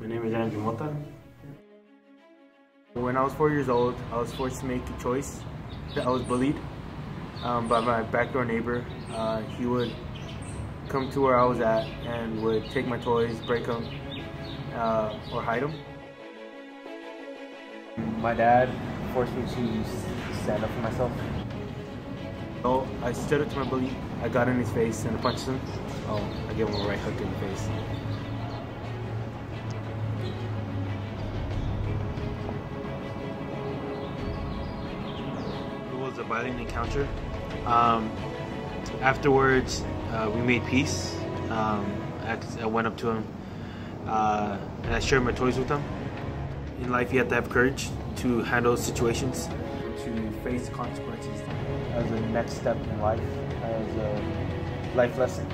My name is Andrew Mota. When I was four years old, I was forced to make a choice. I was bullied um, by my backdoor neighbor. Uh, he would come to where I was at and would take my toys, break them, uh, or hide them. My dad forced me to stand up for myself. So I stood up to my bully, I got in his face and I punched him. Oh, I gave him a right hook in the face. Violent encounter. Um, afterwards, uh, we made peace. Um, I, I went up to him uh, and I shared my toys with him. In life, you have to have courage to handle situations. To face consequences as a next step in life, as a life lesson.